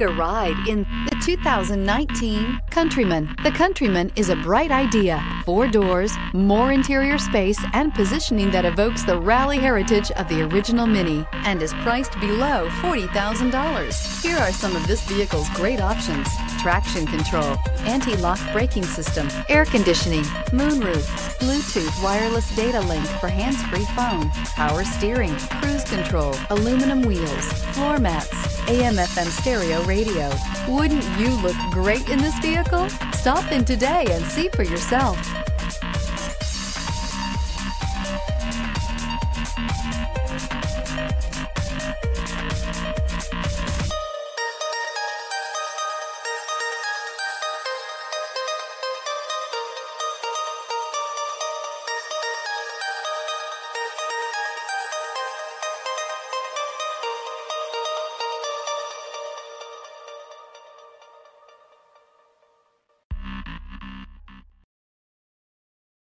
a ride in the 2019 Countryman. The Countryman is a bright idea. Four doors, more interior space, and positioning that evokes the rally heritage of the original Mini and is priced below $40,000. Here are some of this vehicle's great options. Traction control, anti-lock braking system, air conditioning, moonroof, Bluetooth wireless data link for hands-free phone, power steering, cruise control, aluminum wheels, floor mats, AM/FM stereo radio. Wouldn't you look great in this vehicle? Stop in today and see for yourself.